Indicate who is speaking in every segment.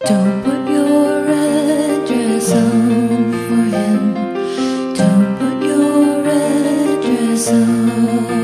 Speaker 1: Don't put your address on for him. Don't put your address on.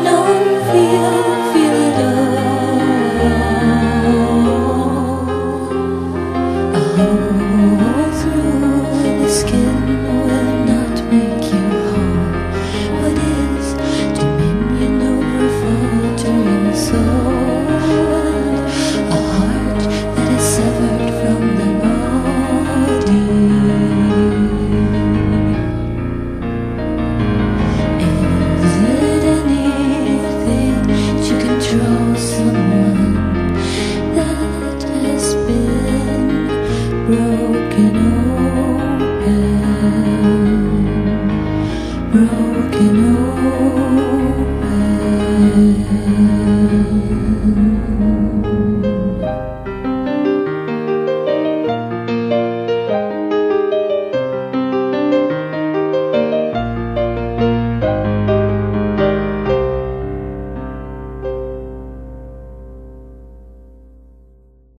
Speaker 1: broken home.